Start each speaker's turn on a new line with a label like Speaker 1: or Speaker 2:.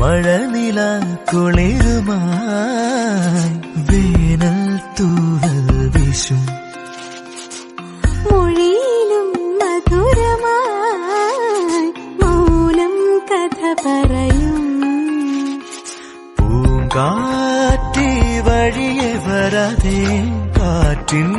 Speaker 1: മഴനില കുളിരുമായി വേനൽ തൂവൽ വീശും.
Speaker 2: മൊഴിയിലും മധുരമായി മൗനം കഥ പറയും.
Speaker 1: പൂങ്കാറ്റി വഴിയെ വരാതെ കാറ്റിൻ